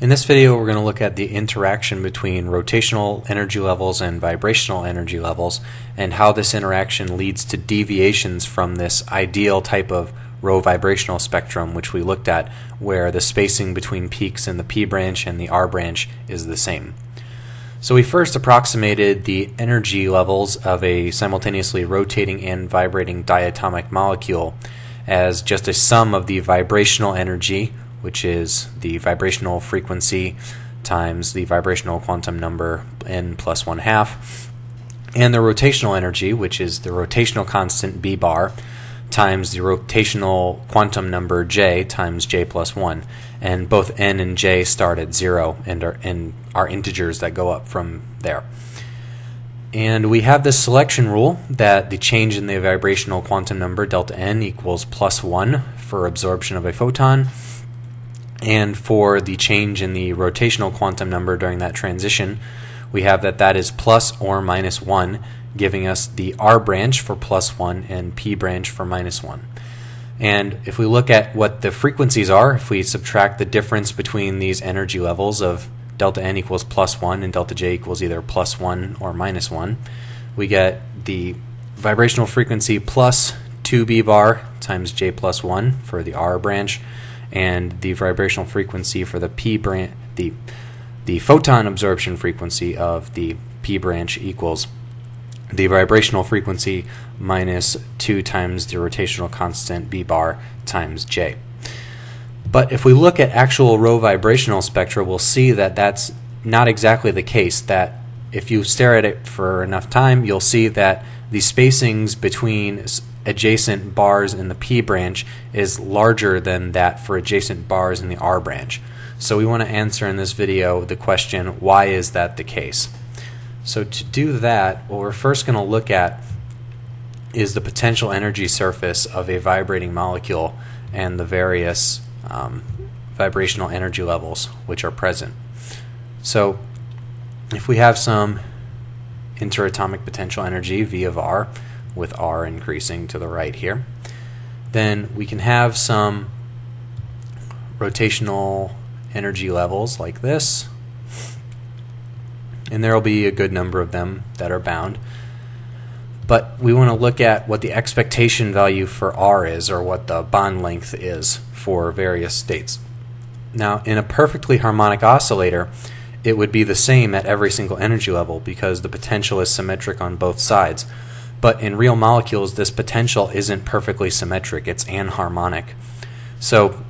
In this video, we're going to look at the interaction between rotational energy levels and vibrational energy levels and how this interaction leads to deviations from this ideal type of rovibrational spectrum which we looked at where the spacing between peaks in the P branch and the R branch is the same. So we first approximated the energy levels of a simultaneously rotating and vibrating diatomic molecule as just a sum of the vibrational energy which is the vibrational frequency times the vibrational quantum number n plus one half, and the rotational energy, which is the rotational constant b bar, times the rotational quantum number j times j plus 1. And both n and j start at 0 and are, and are integers that go up from there. And we have this selection rule that the change in the vibrational quantum number delta n equals plus 1 for absorption of a photon and for the change in the rotational quantum number during that transition, we have that that is plus or minus 1, giving us the R branch for plus 1 and P branch for minus 1. And if we look at what the frequencies are, if we subtract the difference between these energy levels of delta n equals plus 1 and delta j equals either plus 1 or minus 1, we get the vibrational frequency plus 2b bar times j plus 1 for the R branch and the vibrational frequency for the P branch, the the photon absorption frequency of the P branch equals the vibrational frequency minus 2 times the rotational constant B bar times J. But if we look at actual rovibrational spectra, we'll see that that's not exactly the case. That if you stare at it for enough time, you'll see that the spacings between adjacent bars in the P branch is larger than that for adjacent bars in the R branch. So we want to answer in this video the question, why is that the case? So to do that, what we're first going to look at is the potential energy surface of a vibrating molecule and the various um, vibrational energy levels which are present. So if we have some interatomic potential energy, V of R, with R increasing to the right here. Then we can have some rotational energy levels like this. And there will be a good number of them that are bound. But we want to look at what the expectation value for R is, or what the bond length is for various states. Now, in a perfectly harmonic oscillator, it would be the same at every single energy level because the potential is symmetric on both sides. But in real molecules, this potential isn't perfectly symmetric, it's anharmonic. So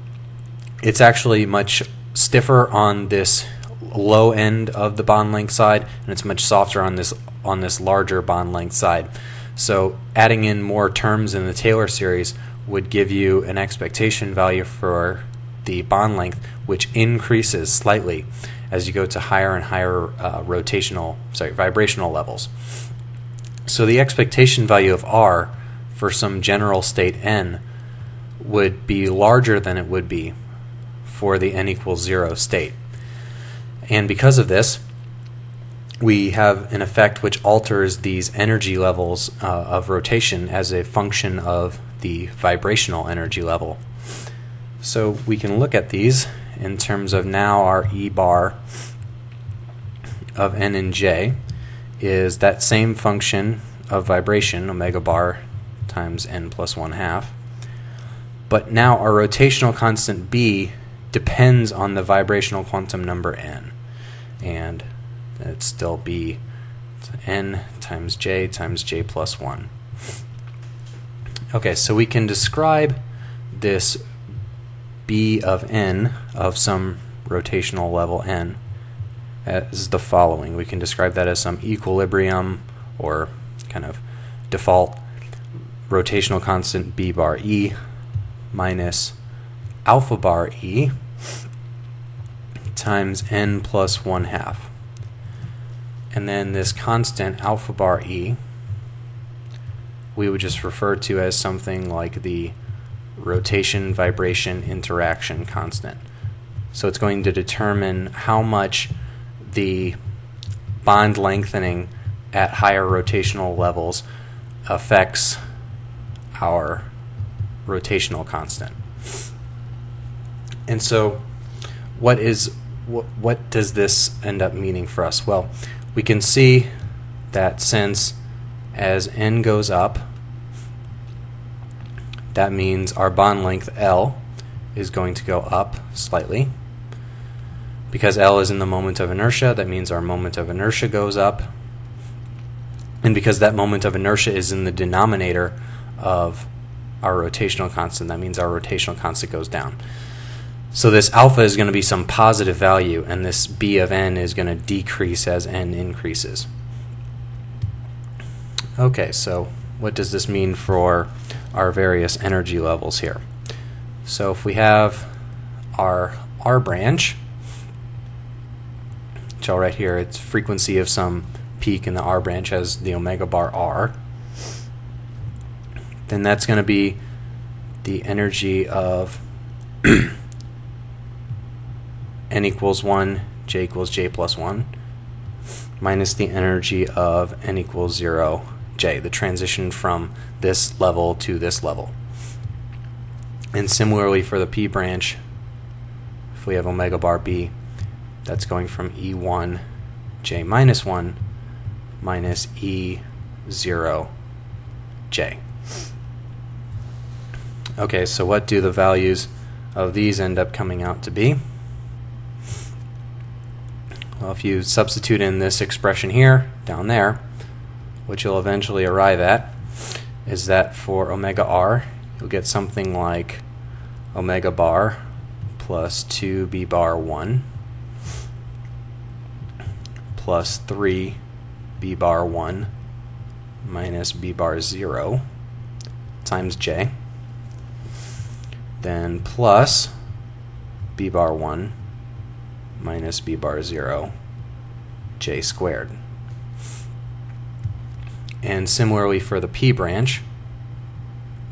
it's actually much stiffer on this low end of the bond length side, and it's much softer on this on this larger bond length side. So adding in more terms in the Taylor series would give you an expectation value for the bond length, which increases slightly as you go to higher and higher uh, rotational, sorry, vibrational levels. So the expectation value of R for some general state n would be larger than it would be for the n equals 0 state. And because of this, we have an effect which alters these energy levels uh, of rotation as a function of the vibrational energy level. So we can look at these in terms of now our E bar of n and j is that same function of vibration, omega bar times n plus 1 half. But now our rotational constant b depends on the vibrational quantum number n. And it's still b n times j times j plus 1. Okay, so we can describe this b of n of some rotational level n as the following. We can describe that as some equilibrium or kind of default rotational constant b bar e minus alpha bar e times n plus 1 half. And then this constant alpha bar e we would just refer to as something like the rotation vibration interaction constant. So it's going to determine how much the bond lengthening at higher rotational levels affects our rotational constant. And so, what is what, what does this end up meaning for us? Well, we can see that since as n goes up, that means our bond length L is going to go up slightly. Because L is in the moment of inertia, that means our moment of inertia goes up. And because that moment of inertia is in the denominator of our rotational constant, that means our rotational constant goes down. So this alpha is going to be some positive value, and this b of n is going to decrease as n increases. Okay, so what does this mean for our various energy levels here? So if we have our R branch, I'll here, it's frequency of some peak in the R branch as the omega bar R, then that's going to be the energy of n equals 1, j equals j plus 1, minus the energy of n equals 0, j, the transition from this level to this level. And similarly for the p branch, if we have omega bar b, that's going from e1 j minus 1 minus e0 j. Okay, so what do the values of these end up coming out to be? Well, if you substitute in this expression here, down there, what you'll eventually arrive at is that for omega r, you'll get something like omega bar plus 2b bar 1 plus 3 b bar 1 minus b bar 0 times j then plus b bar 1 minus b bar 0 j squared. And similarly for the p branch,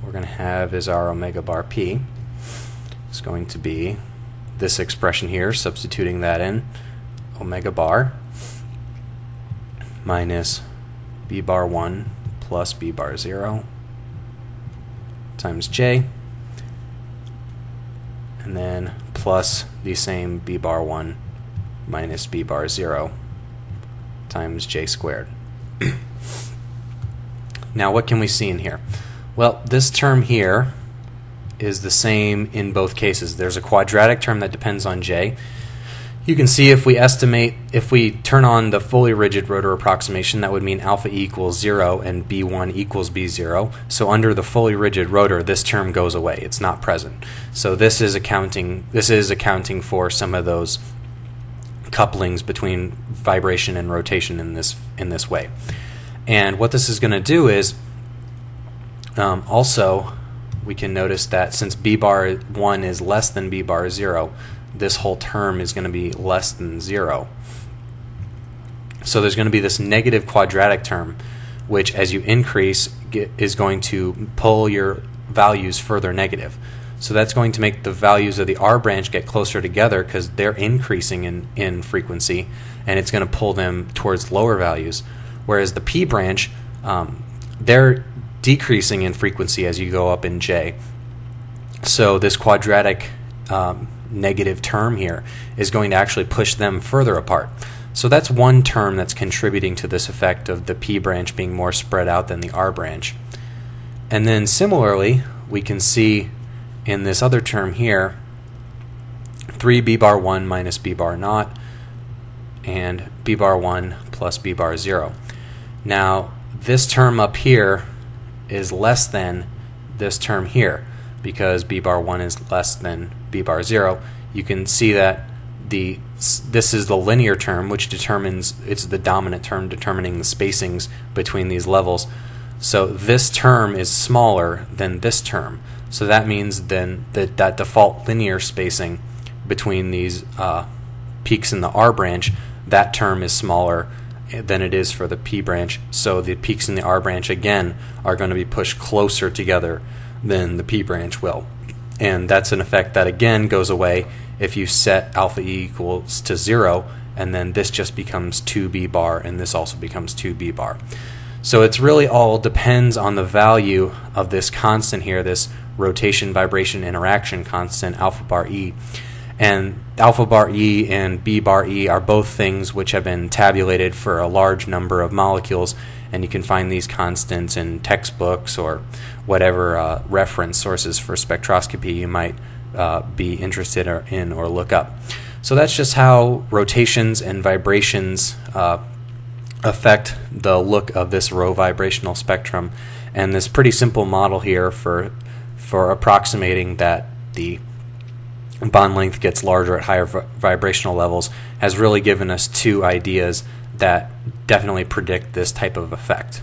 we're going to have is our omega bar p. It's going to be this expression here, substituting that in, omega bar minus b bar 1 plus b bar 0 times j, and then plus the same b bar 1 minus b bar 0 times j squared. now what can we see in here? Well, this term here is the same in both cases. There's a quadratic term that depends on j, you can see if we estimate, if we turn on the fully rigid rotor approximation, that would mean alpha equals 0 and B1 equals B0. So under the fully rigid rotor, this term goes away. It's not present. So this is accounting, this is accounting for some of those couplings between vibration and rotation in this, in this way. And what this is going to do is um, also we can notice that since B bar 1 is less than B bar 0, this whole term is going to be less than 0. So there's going to be this negative quadratic term, which as you increase get, is going to pull your values further negative. So that's going to make the values of the R branch get closer together because they're increasing in, in frequency, and it's going to pull them towards lower values. Whereas the P branch, um, they're decreasing in frequency as you go up in J. So this quadratic um, negative term here is going to actually push them further apart. So that's one term that's contributing to this effect of the P branch being more spread out than the R branch. And then similarly, we can see in this other term here 3 B bar 1 minus B bar naught and B bar 1 plus B bar 0. Now, this term up here is less than this term here because B bar 1 is less than Bar 0, you can see that the this is the linear term which determines it's the dominant term determining the spacings between these levels. So this term is smaller than this term. So that means then that that default linear spacing between these uh, peaks in the R branch, that term is smaller than it is for the P branch. So the peaks in the R branch again are going to be pushed closer together than the P branch will. And that's an effect that again goes away if you set alpha e equals to 0, and then this just becomes 2b bar, and this also becomes 2b bar. So it's really all depends on the value of this constant here, this rotation vibration interaction constant alpha bar e. And alpha bar E and B bar E are both things which have been tabulated for a large number of molecules, and you can find these constants in textbooks or whatever uh, reference sources for spectroscopy you might uh, be interested in or look up. So that's just how rotations and vibrations uh, affect the look of this rovibrational spectrum. And this pretty simple model here for for approximating that the bond length gets larger at higher vibrational levels has really given us two ideas that definitely predict this type of effect.